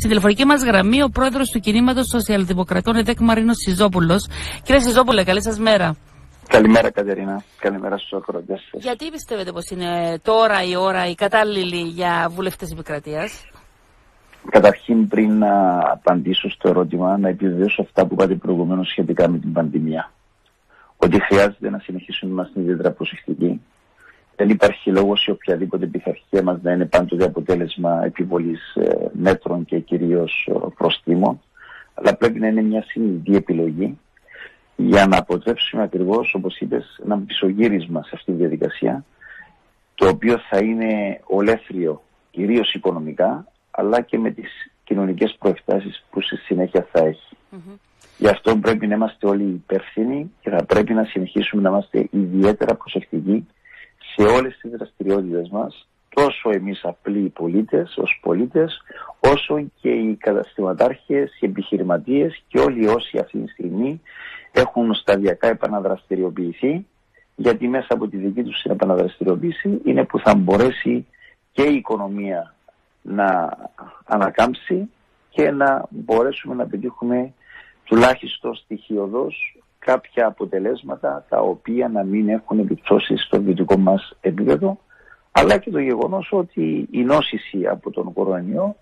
Στην τηλεφωνική μας γραμμή ο πρόεδρος του κινήματος Σοσιαλδημοκρατών ΕΔΕΚ Μαρίνος Σιζόπουλος. Κύριε Σιζόπουλε, καλή σας μέρα. Καλημέρα Κατερίνα, καλημέρα στους ακροατές σας. Γιατί πιστεύετε πως είναι τώρα η ώρα η κατάλληλη για βουλευτές επικρατείας; Καταρχήν πριν να απαντήσω στο ερώτημα να επιβεβαιώσω αυτά που είπατε προηγουμένως σχετικά με την πανδημία. Ότι χρειάζεται να συνεχίσουμε να είμαστε ιδιαίτερα προσεκτικοί. Δεν υπάρχει λόγος η οποιαδήποτε πειθαρχία μας να είναι πάντοτε αποτέλεσμα επιβολής ε, μέτρων και κυρίως ε, προστήμων. Αλλά πρέπει να είναι μια συνειδητή επιλογή για να αποτρέψουμε ακριβώς, όπως είπες, ένα πισωγύρισμα σε αυτή τη διαδικασία, το οποίο θα είναι ολέθριο κυρίως οικονομικά, αλλά και με τις κοινωνικές προεκτάσεις που στη συνέχεια θα έχει. Γι' αυτό πρέπει να είμαστε όλοι υπεύθυνοι και θα πρέπει να συνεχίσουμε να είμαστε ιδιαίτερα προσεκτικοί σε όλες τις δραστηριότητες μας, τόσο εμείς απλοί πολίτες, ως πολίτες, όσο και οι καταστηματάρχες, οι επιχειρηματίες και όλοι όσοι αυτή τη στιγμή έχουν σταδιακά επαναδραστηριοποιηθεί γιατί μέσα από τη δική τους επαναδραστηριοποίηση είναι που θα μπορέσει και η οικονομία να ανακάμψει και να μπορέσουμε να πετύχουμε τουλάχιστον στοιχειοδός κάποια αποτελέσματα τα οποία να μην έχουν επιπτώσεις στο βιωτικό μας επίπεδο αλλά και το γεγονός ότι η νόσηση από τον κορονοϊό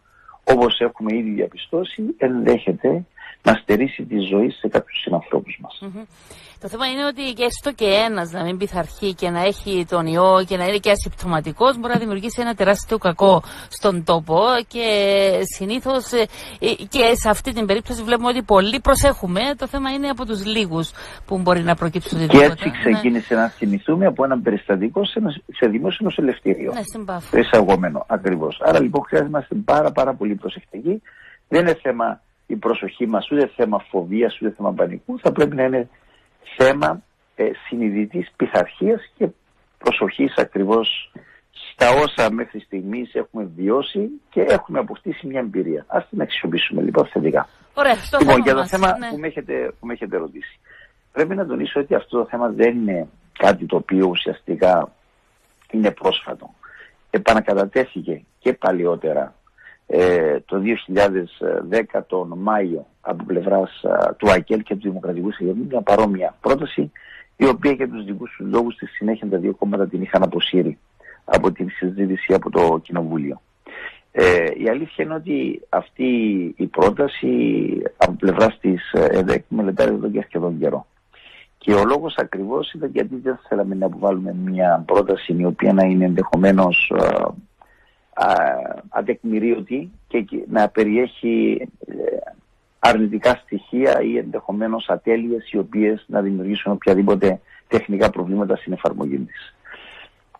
όπως έχουμε ήδη διαπιστώσει ενδέχεται να στερήσει τη ζωή σε κάποιους συνανθρώπους μας. Το θέμα είναι ότι και έστω και ένας να μην πειθαρχεί και να έχει τον ιό και να είναι και ασυμπτωματικός μπορεί να δημιουργήσει ένα τεράστιο κακό στον τόπο. Και συνήθως ε, και σε αυτή την περίπτωση βλέπουμε ότι πολλοί προσέχουμε. Το θέμα είναι από τους λίγους που μπορεί να προκύψουν Και έτσι ξεκίνησε ναι. να θυμηθούμε από ένα περιστατικό σε, ένα, σε δημόσιο νοσηλευτήριο. Ναι, στην Εισαγωμένο ακριβώς. Άρα λοιπόν χρειάζεται να είμαστε πάρα, πάρα πολύ προσεκτικοί. Δεν είναι θέμα η προσοχή μας, ούτε θέμα φοβίας, ούτε θέμα πανικού. Θα πρέπει να είναι θέμα ε, συνειδητής πειθαρχίας και προσοχής ακριβώς στα όσα μέχρι στιγμής έχουμε βιώσει και έχουμε αποκτήσει μια εμπειρία. Ας την αξιοποιήσουμε λοιπόν θετικά. Ωραία, στο λοιπόν, για το θέμα ναι. που, με έχετε, που με έχετε ρωτήσει. Πρέπει να τονίσω ότι αυτό το θέμα δεν είναι κάτι το οποίο ουσιαστικά είναι πρόσφατο. Επανακατατέθηκε και παλιότερα ε, το 2010 τον Μάιο από πλευράς του ΑΚΕΛ και του Δημοκρατικού Συλλογού μια παρόμοια πρόταση η οποία για τους δικούς τους λόγους στη συνέχεια τα δύο κόμματα την είχαν αποσύρει από την συζήτηση από το Κοινοβούλιο. Ε, η αλήθεια είναι ότι αυτή η πρόταση από πλευράς της ΕΔΕΚ μελετάρει εδώ και σχεδόν καιρό. Και ο λόγος ακριβώς ήταν γιατί δεν θέλαμε να αποβάλουμε μια πρόταση η οποία να είναι ενδεχομένως ατεκμηρίωτη και να περιέχει ε, αρνητικά στοιχεία ή ενδεχομένως ατέλειες οι οποίες να δημιουργήσουν οποιαδήποτε τεχνικά προβλήματα στην εφαρμογή της.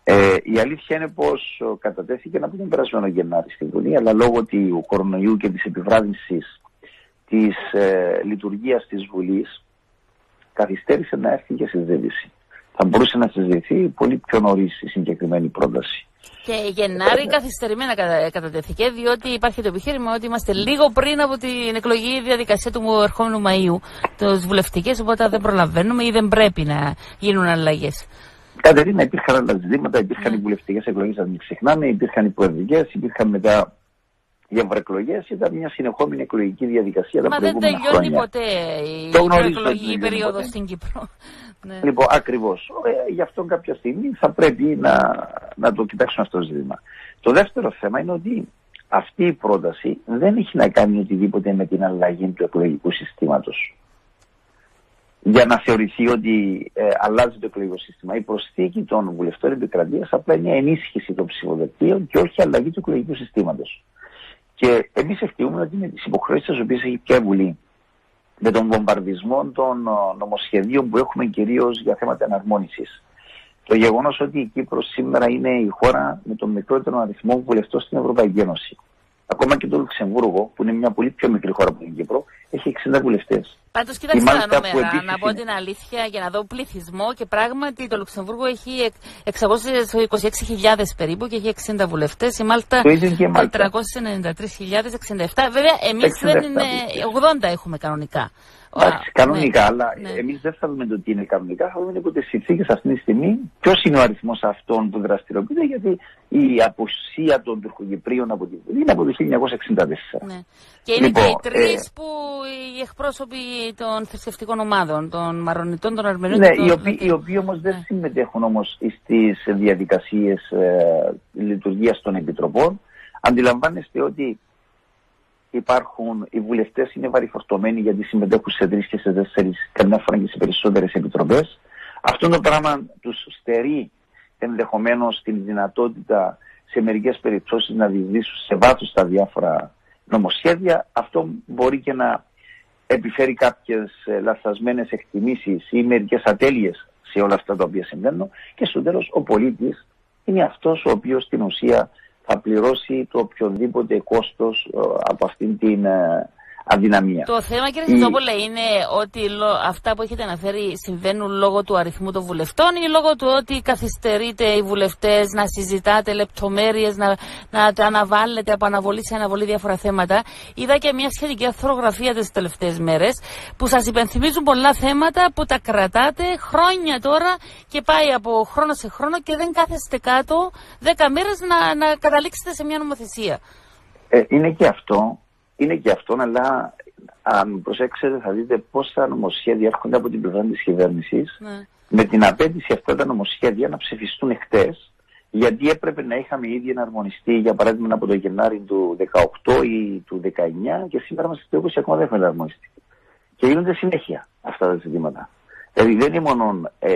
Ε, η αλήθεια είναι πως κατατέθηκε από τον περασμένο Γενάρη στην Βουλή, αλλά λόγω του κορονοϊού και της επιβράδυνσης της ε, λειτουργίας της Βουλής καθυστέρησε να έρθει για συζήτηση. Θα μπορούσε να συζητηθεί πολύ πιο νωρίς η συγκεκριμένη πρόταση. Και Γενάρη καθυστερημένα κατατέθηκε, διότι υπάρχει το επιχείρημα ότι είμαστε λίγο πριν από την εκλογή διαδικασία του ερχόμενου Μαΐου, τι βουλευτικές, οπότε δεν προλαβαίνουμε ή δεν πρέπει να γίνουν αλλαγές. Κατερίνα, υπήρχαν άλλα ζητήματα, υπήρχαν mm. οι βουλευτικές εκλογές, α μην ξεχνάμε, υπήρχαν οι προεδρικές, υπήρχαν μετά οι ευρωεκλογές. Ήταν μια συνεχόμενη εκλογική διαδικασία. Μα δεν τελειώνει ποτέ η προεκλογική περίοδος στην Κύπρο. Ναι. Λοιπόν, ακριβώς. Ε, γι' αυτό κάποια στιγμή θα πρέπει να, να το κοιτάξουμε αυτό το ζήτημα. Το δεύτερο θέμα είναι ότι αυτή η πρόταση δεν έχει να κάνει οτιδήποτε με την αλλαγή του εκλογικού συστήματος. Για να θεωρηθεί ότι ε, αλλάζει το εκλογικό σύστημα. Η προσθήκη των βουλευτών επικρατείας απλά είναι ενίσχυση των ψηφοδελτίων και όχι αλλαγή του εκλογικού συστήματος. Και εμείς εκτιμούμε ότι με τις υποχρεώσεις τι οποίες έχει και η Βουλή με τον βομβαρδισμό των ε, νομοσχεδίων που έχουμε κυρίως για θέματα εναρμόνισης. Το γεγονός ότι η Κύπρος σήμερα είναι η χώρα με τον μικρότερο αριθμό βουλευτών στην Ευρωπαϊκή Ένωση. Ακόμα και το Λουξεμβούργο, που είναι μια πολύ πιο μικρή χώρα από την Κύπρο, έχει 60 βουλευτές. Πάντως, κοιτάξτε τα νούμερα. Να πω την αλήθεια για να δω πληθυσμό και πράγματι το Λουξεμβούργο έχει 626.000 περίπου και έχει 60 βουλευτές. Η Μάλτα 393.067. Βέβαια, εμείς δεν είναι. 80 έχουμε κανονικά. Εντάξει, κανονικά, ναι, αλλά ναι. εμείς δεν θα δούμε το τι είναι κανονικά, θα δούμε υπό τις συνθήκες αυτή τη στιγμή ποιος είναι ο αριθμός αυτών που δραστηριοποιούνται, γιατί η αποσία των τουρκοκυπρίων από τη Βουλή είναι από το 1964. Ναι. Και είναι λοιπόν, και οι τρεις ε, που οι εκπρόσωποι των θρησκευτικών ομάδων, των Μαρονιτών, των Αρμενίων. Ναι, των... οι οποίοι, οι οποίοι όμως δεν συμμετέχουν όμως στις διαδικασίες ε, λειτουργίας των επιτροπών. Αντιλαμβάνεστε ότι υπάρχουν, οι βουλευτές είναι βαρυφορτωμένοι γιατί συμμετέχουν σε τρεις και σε τέσσερις, καμιά φορά και σε περισσότερες επιτροπές. Αυτό το πράγμα τους στερεί ενδεχομένως την δυνατότητα σε μερικές περιπτώσεις να διεισδύσουν σε βάθος τα διάφορα νομοσχέδια. Αυτό μπορεί και να επιφέρει κάποιες λαθασμένες εκτιμήσεις ή μερικές ατέλειες σε όλα αυτά τα οποία συμβαίνουν. Και στο τέλος, ο πολίτης είναι αυτός ο οποίος στην ουσία θα πληρώσει το οποιοδήποτε κόστος ε, από αυτήν την ε, αδυναμία. Το θέμα, κύριε Σιτόπουλε, είναι ότι αυτά που έχετε αναφέρει συμβαίνουν λόγω του αριθμού των βουλευτών ή λόγω του ότι καθυστερείτε οι βουλευτές να συζητάτε λεπτομέρειες, να, να τα αναβάλλετε από αναβολή σε αναβολή διάφορα θέματα. Είδα και μια σχετική αρθρογραφία τις τελευταίες μέρες που σας υπενθυμίζουν πολλά θέματα που τα κρατάτε χρόνια τώρα και πάει από χρόνο σε χρόνο και δεν κάθεστε κάτω δέκα μέρες να, να καταλήξετε σε μια νομοθεσία. Ε, είναι και αυτό είναι και αυτό, αλλά αν προσέξετε θα δείτε πόσα νομοσχέδια έρχονται από την πλευρά της κυβέρνησης ναι. με την απέτηση αυτά τα νομοσχέδια να ψηφιστούν εχθέ, γιατί έπρεπε να είχαμε ήδη εναρμονιστεί, για παράδειγμα, από το Γενάρη του 18 ή του 19 και σήμερα είμαστε στο 20 ακόμα δεν έχουμε εναρμονιστεί. Και γίνονται συνέχεια αυτά τα ζητήματα. Δηλαδή δεν είναι μόνο ε,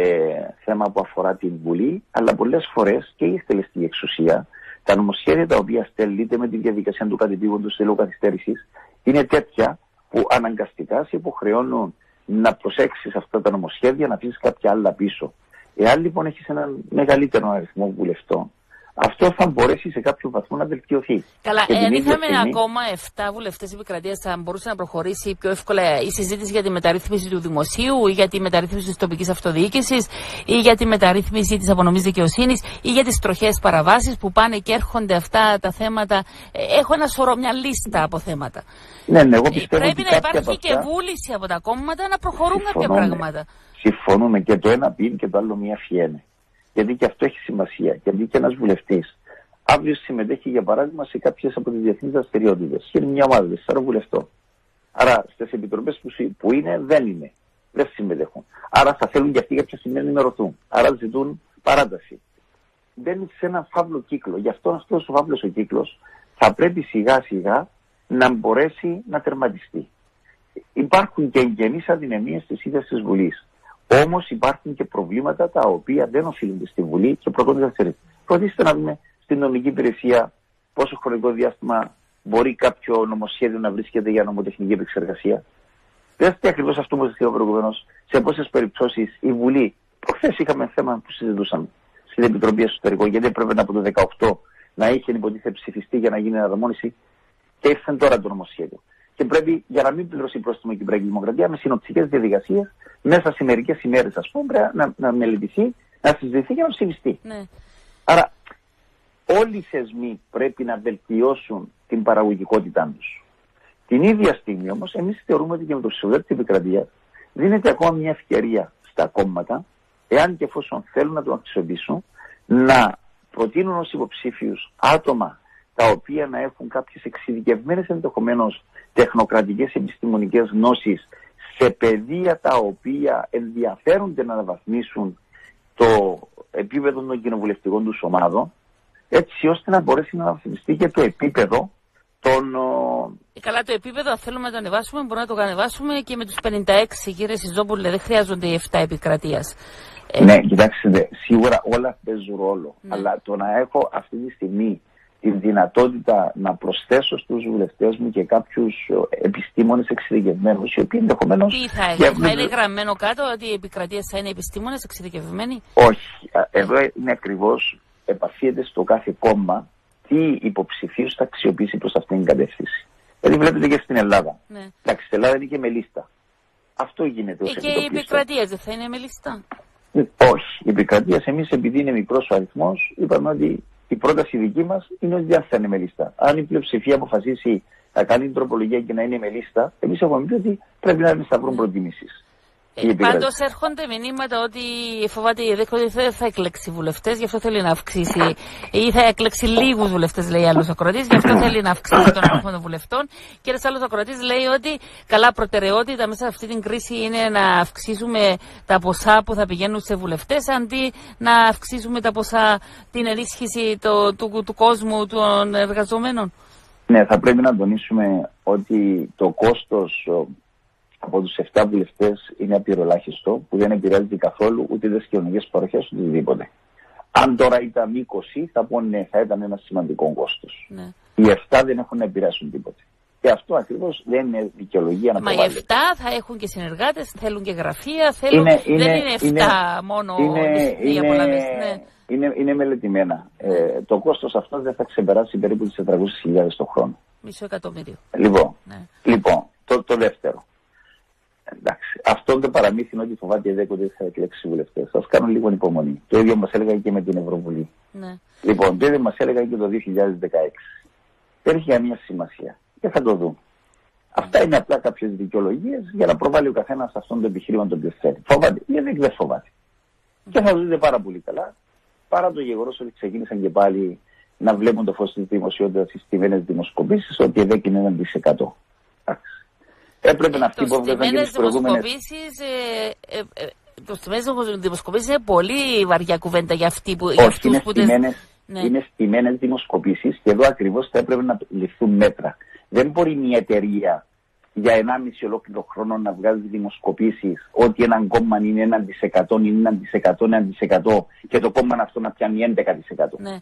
θέμα που αφορά την Βουλή, αλλά πολλές φορές και η εκτελεστική εξουσία τα νομοσχέδια τα οποία στέλνετε με τη διαδικασία του κατεπήγοντος τελού καθυστέρησης είναι τέτοια που αναγκαστικά σε υποχρεώνουν να προσέξεις αυτά τα νομοσχέδια, να αφήσεις κάποια άλλα πίσω. Εάν λοιπόν έχεις έναν μεγαλύτερο αριθμό βουλευτών, αυτό θα μπορέσει σε κάποιο βαθμό να βελτιωθεί. Καλά, εάν είχαμε στιγμή... ακόμα 7 βουλευτές επικρατείας, θα μπορούσε να προχωρήσει πιο εύκολα η συζήτηση για τη μεταρρύθμιση του δημοσίου ή για τη μεταρρύθμιση της τοπικής αυτοδιοίκησης ή για τη μεταρρύθμιση της απονομής δικαιοσύνης ή για τις τροχές παραβάσεις που πάνε και έρχονται αυτά τα θέματα. Ε, έχω ένα σωρό, μια λίστα από θέματα. Ναι, ναι, εγώ πιστεύω Πρέπει να υπάρχει και βούληση από τα κόμματα να προχωρούν κάποια πράγματα. Συμφωνούμε και το ένα πει και το άλλο μία φιένε γιατί και αυτό έχει σημασία. Γιατί και ένας βουλευτής αύριο συμμετέχει, για παράδειγμα, σε κάποιες από τις διεθνείς δραστηριότητες. Είναι μια ομάδα, τεσσάρων βουλευτών. Άρα στις επιτροπές που, που είναι, δεν είναι. Δεν συμμετέχουν. Άρα θα θέλουν και αυτοί κάποια στιγμή να ενημερωθούν. Άρα ζητούν παράταση. Μπαίνει σε ένα φαύλο κύκλο. Γι' αυτό αυτός ο φαύλος ο κύκλος θα πρέπει σιγά σιγά να μπορέσει να τερματιστεί. Υπάρχουν και εγγενείς αδυναμίες της ίδιας της Βουλής. Όμως υπάρχουν και προβλήματα τα οποία δεν οφείλονται στη Βουλή και προκόνται εξαιρετικά. Φροντίστε να δούμε στην νομική υπηρεσία πόσο χρονικό διάστημα μπορεί κάποιο νομοσχέδιο να βρίσκεται για νομοτεχνική επεξεργασία. Δέστε ακριβώς αυτό που σας είπα προηγουμένως, σε πόσες περιπτώσεις η Βουλή. Προχθές είχαμε θέμα που συζητούσαμε στην Επιτροπή Εσωτερικών, γιατί έπρεπε από το 2018 να είχε υποτίθεται ψηφιστεί για να γίνει αναρμόνιση και ήρθε τώρα το νομοσχέδιο και πρέπει για να μην πληρώσει πρόστιμο η Κυπριακή Δημοκρατία με συνοπτικέ διαδικασίες μέσα σε μερικές ημέρες, ας πούμε, πρέπει να, να μελετηθεί, να συζητηθεί και να ψηφιστεί. Ναι. Άρα, όλοι οι θεσμοί πρέπει να βελτιώσουν την παραγωγικότητά τους. Την ίδια στιγμή όμως, εμείς θεωρούμε ότι και με το ψηφοδέλτιο της επικρατείας δίνεται ακόμα μια ευκαιρία στα κόμματα, εάν και εφόσον θέλουν να το αξιοποιήσουν, να προτείνουν ως υποψήφιους άτομα τα οποία να έχουν κάποιες εξειδικευμένες ενδεχομένως τεχνοκρατικές επιστημονικές γνώσεις σε παιδεία τα οποία ενδιαφέρονται να αναβαθμίσουν το επίπεδο των κοινοβουλευτικών τους ομάδων, έτσι ώστε να μπορέσει να αναβαθμιστεί και το επίπεδο των. Ε, καλά, το επίπεδο, αν θέλουμε να το ανεβάσουμε, μπορούμε να το ανεβάσουμε και με τους 56, κύριε Σιζόπουλε, δεν χρειάζονται οι 7 επικρατείας. Ναι, κοιτάξτε, σίγουρα όλα παίζουν ρόλο. Ναι. Αλλά το να έχω αυτή τη στιγμή τη δυνατότητα να προσθέσω στους βουλευτές μου και κάποιους ε, επιστήμονες εξειδικευμένους οι οποίοι ενδεχομένως. Τι θα έχει, θα είναι γραμμένο κάτω ότι οι επικρατείες θα είναι επιστήμονες εξειδικευμένοι; Όχι, εδώ είναι ακριβώς επαφίεται στο κάθε κόμμα τι υποψηφίους θα αξιοποιήσει προς αυτήν την κατεύθυνση. Δηλαδή βλέπετε και στην Ελλάδα. Ναι. Εντάξει, στην Ελλάδα είναι και με λίστα. Αυτό γίνεται. Ε, και η επικρατεία δεν θα είναι με λίστα; Ε, όχι. Η επικρατεία εμείς, επειδή είναι μικρός ο αριθμός, είπαμε ότι η πρόταση δική μας είναι ότι δεν θα είναι με λίστα. Αν η πλειοψηφία αποφασίσει να κάνει την τροπολογία και να είναι με λίστα, εμείς έχουμε πει ότι πρέπει να είναι σταυρό προτίμησης. Ε, Πάντως έρχονται μηνύματα ότι φοβάται η ΕΔΕΚ ότι δεν θα εκλέξει βουλευτές, γι' αυτό θέλει να αυξήσει. ή θα εκλέξει λίγους βουλευτές, λέει άλλος ακροατής, γι' αυτό θέλει να αυξήσει τον αριθμό των βουλευτών. Και ένας άλλος ακροατής λέει ότι καλά προτεραιότητα μέσα σε αυτή την κρίση είναι να αυξήσουμε τα ποσά που θα πηγαίνουν σε βουλευτές, αντί να αυξήσουμε τα ποσά, την ενίσχυση το, του, του κόσμου των εργαζομένων. Ναι, θα πρέπει να τονίσουμε ότι το κόστος από τους 7 βουλευτές είναι απειροελάχιστο, που δεν επηρεάζει καθόλου ούτε τις κοινωνικές παροχές ούτε οτιδήποτε. Αν τώρα ήταν 20, θα πούνε ναι, θα ήταν ένα σημαντικό κόστος. Ναι. Οι 7 δεν έχουν να επηρεάσουν τίποτε. Και αυτό ακριβώς δεν είναι δικαιολογία να Μα οι 7 θα έχουν και συνεργάτες, θέλουν και γραφεία, θέλουν... Είναι, είναι, δεν είναι 7 είναι, μόνο είναι, είναι, ναι. είναι, είναι μελετημένα. Ε, το κόστος αυτό δεν θα ξεπεράσει περίπου τις 400.000 το χρόνο. Μισό εκατομμύριο. Λοιπόν, ναι. λοιπόν το, το δεύτερο. Εντάξει. Αυτό το παραμύθι είναι ότι φοβάται η ΔΕΚ ότι θα εκλέξει βουλευτές. Θα κάνω λίγο υπομονή. Το ίδιο μας έλεγαν και με την Ευρωβουλή. Ναι. Λοιπόν, το ίδιο μας έλεγαν και το 2016. Δεν έχει καμία σημασία. Και θα το δούμε. Αυτά είναι απλά κάποιες δικαιολογίες για να προβάλλει ο καθένας αυτόν το επιχείρημα το οποίο θέλει. Φοβάται. Η ΔΕΚ δεν φοβάται. Και θα δείτε πάρα πολύ καλά, παρά το γεγονός ότι ξεκίνησαν και πάλι να βλέπουν το φως της δημοσιότητας στις τιμένε δημοσκοπήσεις, ότι η ΔΕΚ είναι 1%. Εντάξει. Έπρεπε να αυτοί που έβγαζαν τις προηγούμενες... Ε, ε, ε, το στιμένες δημοσκοπήσεις είναι πολύ βαριά κουβέντα για, αυτοί που, για αυτούς είναι που... Στιμένες, ναι. Είναι στιμένες δημοσκοπήσεις και εδώ ακριβώς θα έπρεπε να ληφθούν μέτρα. Δεν μπορεί μια εταιρεία για 1,5 ολόκληρο χρόνο να βγάζει δημοσκοπήσεις ότι ένα κόμμα είναι 1% είναι 1%, 1% και το κόμμα αυτό να πιάνει 11%. Ναι.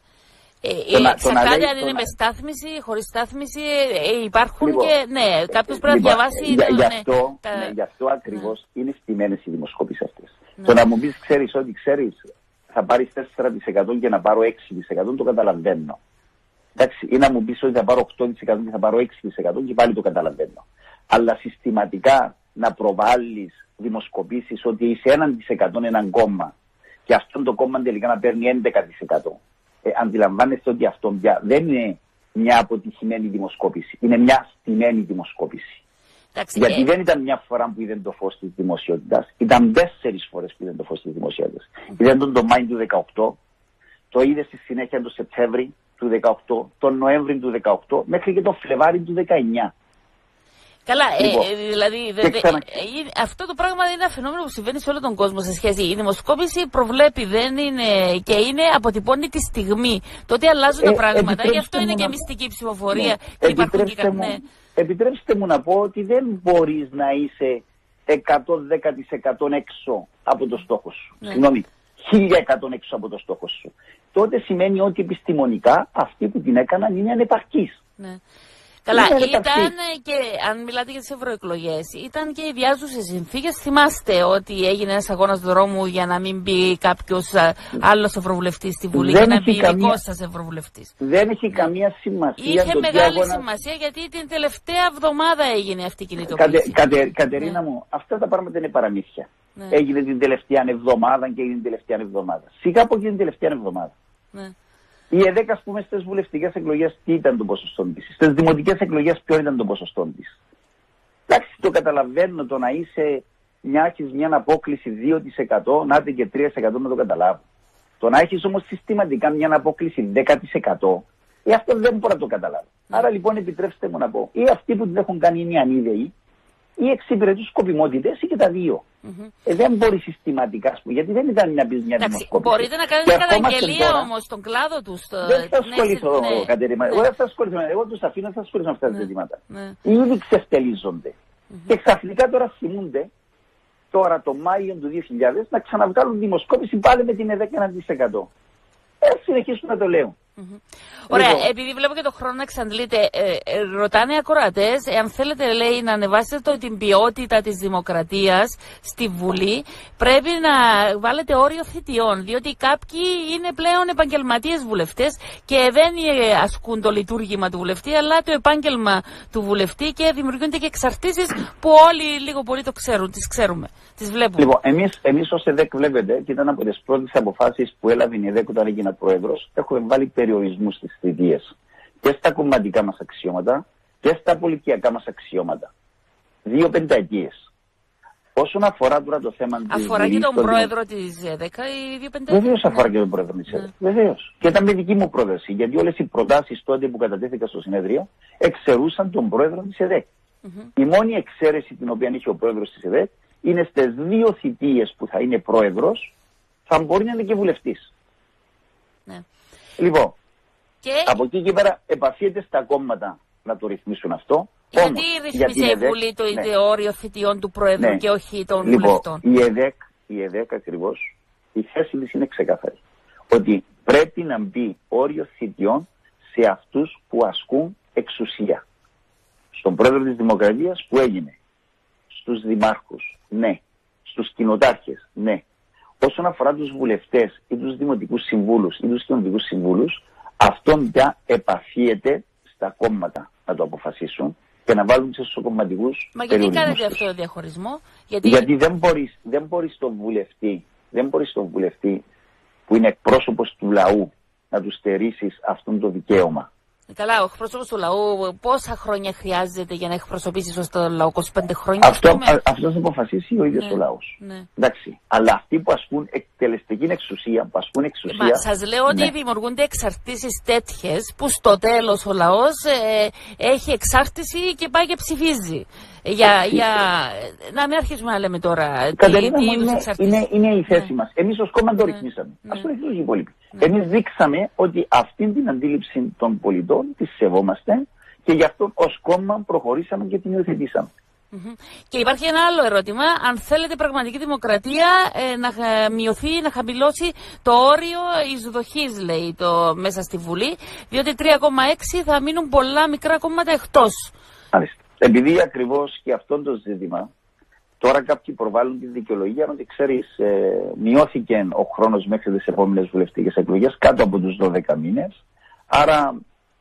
Ε, ε, αν είναι με στάθμιση, χωρίς στάθμιση, ε, ε, υπάρχουν λοιπόν, και. Ναι, κάποιος πρέπει να λοιπόν, διαβάσει. Για, ναι, γι' αυτό, τα... ναι, γι αυτό ακριβώς ναι. είναι στημένες οι δημοσκόπησει αυτές. Ναι. Το να μου πεις, ξέρεις ότι ξέρεις, θα πάρεις 4% και να πάρω 6% το καταλαβαίνω. Εντάξει, ή να μου πεις ότι θα πάρω 8% και θα πάρω 6% και πάλι το καταλαβαίνω. Αλλά συστηματικά να προβάλλεις δημοσκοπήσεις ότι είσαι 1% έναν κόμμα και αυτό το κόμμα τελικά να παίρνει 11% ε, αντιλαμβάνεστε ότι αυτό πια δεν είναι μια αποτυχημένη δημοσκόπηση. Είναι μια στημένη δημοσκόπηση. Γιατί ε, δεν ήταν μια φορά που είδε το φως της δημοσιότητας, ήταν τέσσερις φορές που είδε το φως της δημοσιότητας. Mm. Είδε τον το Μάη του 18, το είδε στη συνέχεια το Σεπτέμβρη του 18, τον Νοέμβρη του 18, μέχρι και τον Φλεβάρι του 19. Καλά, ε, λοιπόν, ε, δηλαδή δε, δε, ε, αυτό το πράγμα είναι ένα φαινόμενο που συμβαίνει σε όλο τον κόσμο σε σχέση. Η δημοσκόπηση προβλέπει, δεν είναι και είναι αποτυπώνει τη στιγμή. Το ότι αλλάζουν τα πράγματα, γι' αυτό είναι και μυστική ψηφοφορία. Ναι. Επιτρέψτε, και... μου, ναι. επιτρέψτε μου να πω ότι δεν μπορείς να είσαι 110% έξω από το στόχο σου. Ναι. Συγγνώμη, 1100 έξω από το στόχο σου. Τότε σημαίνει ότι επιστημονικά αυτοί που την έκαναν είναι ανεπαρκείς. Ναι. Καλά, ήταν και, αν μιλάτε για τις ευρωεκλογές, ήταν και οι βιάζουσε συνθήκες. Θυμάστε ότι έγινε ένας αγώνας δρόμου για να μην μπει κάποιος άλλος ευρωβουλευτής στη Βουλή και να μπει δικός σας ευρωβουλευτής. Δεν έχει καμία σημασία. Είχε μεγάλη σημασία γιατί την τελευταία εβδομάδα έγινε αυτή η κινητοποίηση. Κατε, κατε, Κατερίνα ναι. μου, αυτά τα πράγματα είναι παραμύθια. Ναι. Έγινε την τελευταία εβδομάδα και έγινε την τελευταία εβδομάδα. Σιγά από την τελευταία εβδομάδα. Ναι. Η ΕΔΕΚ, ας πούμε, στις βουλευτικές εκλογές, τι ήταν το ποσοστό της; Στις δημοτικές εκλογές, ποιο ήταν το ποσοστό της; Εντάξει, το καταλαβαίνω το να είσαι μια, έχεις μια απόκληση 2%, να είστε και 3% να το καταλάβω. Το να έχεις όμως συστηματικά μια απόκληση 10%, ε, αυτό δεν μπορώ να το καταλάβω. Ναι. Άρα λοιπόν επιτρέψτε μου να πω, ή αυτοί που την έχουν κάνει είναι ανίδεοι, ή εξυπηρετούν σκοπιμότητες ή και τα δύο. Mm-hmm. Ε, δεν μπορεί συστηματικά, πούμε, γιατί δεν ήταν μια μια δημοσκόπηση. Μπορείτε να κάνετε καταγγελία όμως στον κλάδο τους. Στο... Δεν θα ασχοληθώ, ναι, ναι, Κατερίνα. Ναι. Εγώ δεν θα ασχοληθώ. Εγώ τους αφήνω να θα ασχοληθώ με αυτά τα ναι. ζητήματα. Ναι. Ήδη ξεφτελίζονται. Mm-hmm. Και ξαφνικά τώρα θυμούνται, τώρα το Μάιο του 2000, να ξαναβγάλουν δημοσκόπηση πάλι με την 10%. Ε, συνεχίσουν να το λέω. Ωραία, λοιπόν. επειδή βλέπω και το χρόνο να εξαντλείται, ε, ε, ρωτάνε οι ακροατές, εάν θέλετε, λέει, να ανεβάσετε το, την ποιότητα της δημοκρατίας στη Βουλή, πρέπει να βάλετε όριο θητιών. Διότι κάποιοι είναι πλέον επαγγελματίες βουλευτές και δεν ασκούν το λειτουργήμα του βουλευτή, αλλά το επάγγελμα του βουλευτή και δημιουργούνται και εξαρτήσεις που όλοι λίγο πολύ το ξέρουν, τις ξέρουμε, τις βλέπουμε. Λοιπόν, εμείς εμείς ω ΕΔΕΚ βλέπετε, και ήταν από τις πρώτες αποφάσεις που έλαβε η ΕΔΕΚ όταν έγινε πρόεδρος, έχουμε βάλει περιορισμούς στι θητείε και στα κομματικά μας αξιώματα και στα πολιτιακά μας αξιώματα. Δύο πενταετίες. Όσον αφορά τώρα το θέμα της. Αφορά και τον πρόεδρο της ΕΔΕΚ ή δύο πενταετίες; Βεβαίως αφορά και τον πρόεδρο της ΕΔΕΚ. Ναι. Βεβαίως. Και ήταν με δική μου πρόταση. Γιατί όλες οι προτάσεις τότε που κατατέθηκαν στο συνέδριο εξαιρούσαν τον πρόεδρο της ΕΔΕΚ. Η μόνη εξαίρεση την οποία έχει ο πρόεδρος της ΕΔΕΚ είναι στις δύο θητείες που θα είναι πρόεδρος, θα μπορεί να είναι και βουλευτής. Ναι. Λοιπόν, και... από εκεί και πέρα επαφείται στα κόμματα να το ρυθμίσουν αυτό. Γιατί Όμως, ρυθμίζει η Βουλή το ναι. όριο θητιών του Πρόεδρου ναι. και όχι των λοιπόν, βουλευτών; Η ΕΔΕΚ, η ΕΔΕΚ ακριβώς, η θέση της είναι ξεκάθαρη. Ότι πρέπει να μπει όριο θητιών σε αυτούς που ασκούν εξουσία. Στον πρόεδρο της Δημοκρατίας που έγινε. Στους δημάρχους, ναι. Στους κοινοτάρχες, ναι. Όσον αφορά τους βουλευτές ή τους δημοτικούς συμβούλους ή τους κοινωνικούς συμβούλους, αυτό πια επαφίεται στα κόμματα να το αποφασίσουν και να βάλουν σε κομματικού Μα γιατί κάνετε αυτό το διαχωρισμό, Γιατί, γιατί δεν μπορείς δεν μπορείς τον βουλευτή, δεν μπορείς τον βουλευτή που είναι εκπρόσωπος του λαού να του στερήσεις αυτό το δικαίωμα. Καλά, ο εκπρόσωπος του λαού πόσα χρόνια χρειάζεται για να εκπροσωπήσεις σωστά το λαό, 25 χρόνια. Αυτό, αυτό θα αποφασίσει ο ίδιος ναι, ο λαός. Ναι. Εντάξει. Αλλά αυτοί που ασκούν εκτελεστική εξουσία, που ασκούν εξουσία. Σας λέω ότι ναι. δημιουργούνται εξαρτήσεις τέτοιες που στο τέλος ο λαός ε, έχει εξάρτηση και πάει και ψηφίζει. Για, για, να μην αρχίσουμε να λέμε τώρα. Κατερίνα τι, είναι, είναι, είναι, η θέση ναι. μας. Εμείς ως κόμμα το ναι. ρυθμίσαμε. Ναι. Α το ρυθμίσουν οι υπόλοιποι. Ναι. Εμείς δείξαμε ότι αυτή την αντίληψη των πολιτών τη σεβόμαστε και γι' αυτό ως κόμμα προχωρήσαμε και την υιοθετήσαμε. Και υπάρχει ένα άλλο ερώτημα. Αν θέλετε πραγματική δημοκρατία ε, να μειωθεί, να χαμηλώσει το όριο εισδοχής, λέει, το, μέσα στη Βουλή, διότι 3,6 θα μείνουν πολλά μικρά κόμματα εκτός. Επειδή ακριβώς και αυτό το ζήτημα, τώρα κάποιοι προβάλλουν τη δικαιολογία ότι ξέρεις, ε, μειώθηκε ο χρόνος μέχρι τις επόμενες βουλευτικές εκλογές κάτω από τους 12 μήνες. Άρα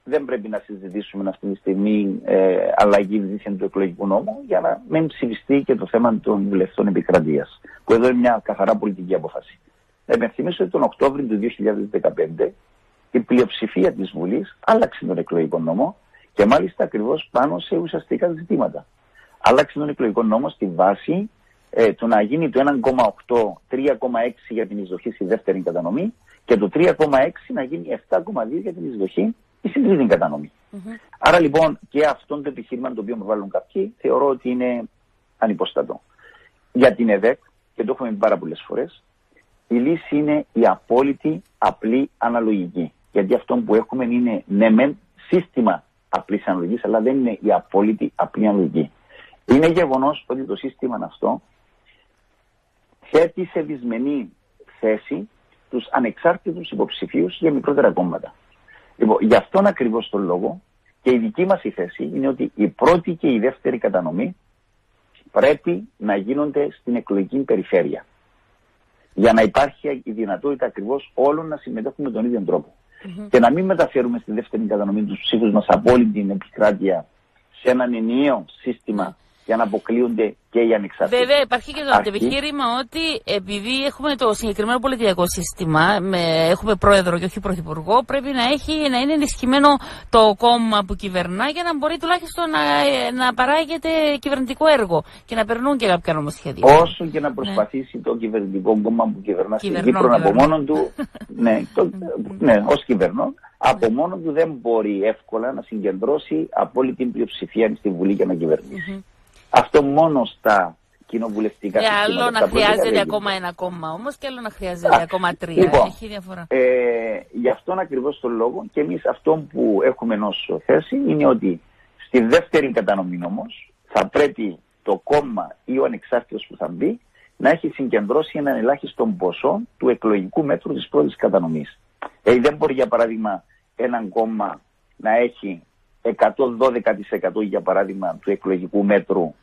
δεν πρέπει να συζητήσουμε αυτή τη στιγμή ε, αλλαγή δίθεν του εκλογικού νόμου για να μην ψηφιστεί και το θέμα των βουλευτών επικρατεία. Που εδώ είναι μια καθαρά πολιτική απόφαση. Να υπενθυμίσω ότι τον Οκτώβριο του 2015 η πλειοψηφία της Βουλής άλλαξε τον εκλογικό νόμο και μάλιστα ακριβώς πάνω σε ουσιαστικά ζητήματα. Άλλαξε τον εκλογικό νόμο στη βάση ε, του να γίνει το 1,8, 3,6 για την εισδοχή στη δεύτερη κατανομή και το 3,6 να γίνει 7,2 για την εισδοχή στην τρίτη κατανομή. Mm-hmm. Άρα λοιπόν και αυτό το επιχείρημα το οποίο με βάλουν κάποιοι θεωρώ ότι είναι ανυποστατό. Για την ΕΔΕΚ, και το έχουμε πει πάρα πολλές φορές, η λύση είναι η απόλυτη απλή αναλογική. Γιατί αυτό που έχουμε είναι ναι μεν σύστημα απλή αναλογή, αλλά δεν είναι η απόλυτη απλή αναλογή. Είναι γεγονός ότι το σύστημα αυτό θέτει σε δυσμενή θέση τους ανεξάρτητους υποψηφίους για μικρότερα κόμματα. Λοιπόν, γι' αυτόν ακριβώς τον λόγο και η δική μας η θέση είναι ότι η πρώτη και η δεύτερη κατανομή πρέπει να γίνονται στην εκλογική περιφέρεια. Για να υπάρχει η δυνατότητα ακριβώς όλων να συμμετέχουν με τον ίδιο τρόπο και να μην μεταφέρουμε στη δεύτερη κατανομή τους ψήφους μας από όλη την επικράτεια σε έναν ενιαίο σύστημα για να αποκλείονται και οι ανεξάρτητοι. Βέβαια, υπάρχει και το Αρχή... επιχείρημα ότι επειδή έχουμε το συγκεκριμένο πολιτικό σύστημα, με, έχουμε πρόεδρο και όχι πρωθυπουργό, πρέπει να, έχει, να είναι ενισχυμένο το κόμμα που κυβερνά για να μπορεί τουλάχιστον να, να παράγεται κυβερνητικό έργο και να περνούν και κάποια νομοσχέδια. Όσο και να ναι. προσπαθήσει ναι. το κυβερνητικό κόμμα που κυβερνά στην Κύπρο από μόνο του, ναι, ναι, ως κυβερνών, από μόνο του δεν μπορεί εύκολα να συγκεντρώσει απόλυτη πλειοψηφία στη Βουλή για να κυβερνήσει. Αυτό μόνο στα κοινοβουλευτικά ε, συστήματα. Άλλο να χρειάζεται ακόμα ένα κόμμα όμως και άλλο να χρειάζεται ακόμα τρία. Λοιπόν, Έχει διαφορά. Ε, γι' αυτόν ακριβώς τον λόγο και εμείς αυτό που έχουμε ω θέση είναι ότι στη δεύτερη κατανομή όμως θα πρέπει το κόμμα ή ο ανεξάρτητος που θα μπει να έχει συγκεντρώσει έναν ελάχιστο ποσό του εκλογικού μέτρου της πρώτης κατανομής. Δηλαδή δεν μπορεί για παράδειγμα έναν κόμμα να έχει 112% για παράδειγμα του εκλογικού μέτρου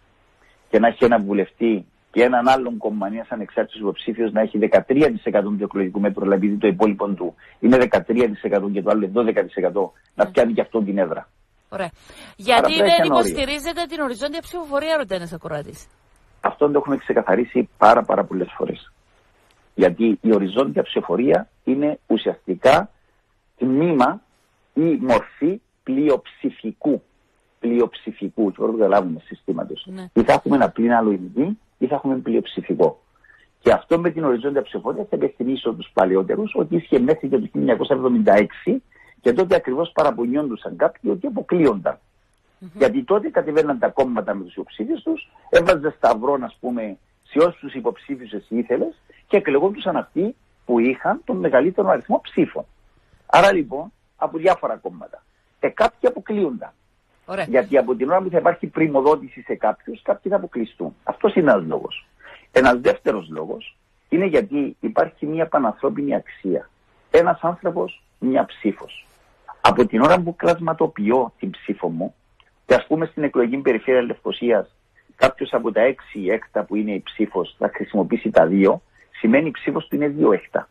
και να έχει έναν βουλευτή και έναν άλλον κόμμα, ένα ανεξάρτητο υποψήφιος να έχει 13% του εκλογικού μέτρου, αλλά επειδή το υπόλοιπο του είναι 13% και το άλλο 12%, να πιάνει και αυτό την έδρα. Ωραία. Γιατί δεν υποστηρίζετε την οριζόντια ψηφοφορία, ρωτάει ένας ακροάτη. Αυτό το έχουμε ξεκαθαρίσει πάρα, πάρα πολλές φορές. Γιατί η οριζόντια ψηφοφορία είναι ουσιαστικά τμήμα ή μορφή πλειοψηφικού. Πλειοψηφικούς, και πρέπει να καταλάβουμε συστήματος. Ναι. Ή θα έχουμε ένα πλήν άλλο ή θα έχουμε πλειοψηφικό. Και αυτό με την οριζόντια ψηφοφορία θα επευθυνήσω τους παλαιότερους ότι ίσχυε μέχρι και το 1976 και τότε ακριβώς παραπονιόντουσαν κάποιοι ότι αποκλείονταν. Mm-hmm. Γιατί τότε κατεβαίναν τα κόμματα με τους υποψήφιους τους, έβαζε σταυρό, α πούμε, σε όσους υποψήφιους εσύ ήθελες και εκλεγόντουσαν αυτοί που είχαν τον μεγαλύτερο αριθμό ψήφων. Άρα λοιπόν από διάφορα κόμματα. Και κάποιοι αποκλείονταν. Ωραία. Γιατί από την ώρα που θα υπάρχει πρημοδότηση σε κάποιους, κάποιοι θα αποκλειστούν. Αυτός είναι ένας λόγος. Ένας δεύτερος λόγος είναι γιατί υπάρχει μια πανανθρώπινη αξία. Ένας άνθρωπος, μια ψήφος. Από την ώρα που κλασματοποιώ την ψήφο μου, και ας πούμε στην εκλογική περιφέρεια Λευκοσίας, κάποιος από τα έξι έκτα που είναι η ψήφος θα χρησιμοποιήσει τα δύο, σημαίνει η ψήφος του είναι δύο έκτα.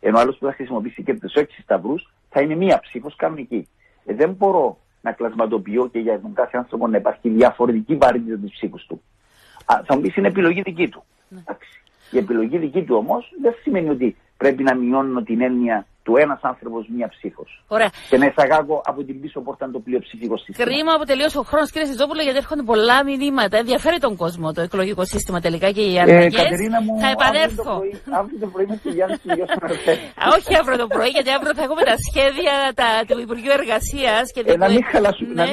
Ενώ άλλος που θα χρησιμοποιήσει και τους έξι σταυρούς θα είναι μία ψήφος κανονική. Ε, δεν μπορώ να κλασματοποιώ και για τον κάθε άνθρωπο να υπάρχει διαφορετική βαρύτητα της ψήφου του. Α, θα μου πεις είναι επιλογή δική του. Ναι. Η επιλογή δική του όμως δεν σημαίνει ότι πρέπει να μειώνω την έννοια του ένας άνθρωπος μία ψήφος. Και να εισαγάγω από την πίσω πόρτα το πλειοψηφικό σύστημα. Κρίμα που τελείωσε ο χρόνος, κύριε Σιζόπουλο, γιατί έρχονται πολλά μηνύματα. Ενδιαφέρει τον κόσμο το εκλογικό σύστημα τελικά και οι αλλαγέ. Ε, θα επανέλθω. Αύριο το πρωί με τη Γιάννη Όχι αύριο το πρωί, γιατί αύριο θα έχουμε τα σχέδια τα, του Υπουργείου Εργασίας. Ε, να μην χαλάσουμε, ναι.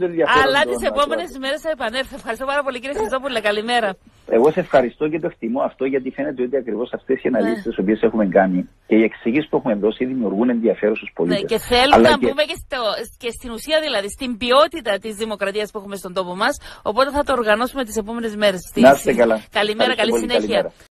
το ενδιαφέρον. Αλλά τις επόμενες μέρες θα επανέλθω. Ευχαριστώ πάρα πολύ, κύριε Σιζόπουλο. Καλημέρα. Εγώ σε ευχαριστώ και το εκτιμώ αυτό γιατί φαίνεται ότι ακριβώς αυτές οι αναλύσεις ναι. τις οποίες έχουμε κάνει και οι εξηγήσεις που έχουμε δώσει δημιουργούν ενδιαφέρον στους πολίτες. Ναι, και θέλουμε να και... μπούμε και, στο, και στην ουσία δηλαδή, στην ποιότητα της δημοκρατίας που έχουμε στον τόπο μας. Οπότε θα το οργανώσουμε τις επόμενες μέρες. Να είστε καλά. Καλημέρα, καλή συνέχεια. Καλημέρα.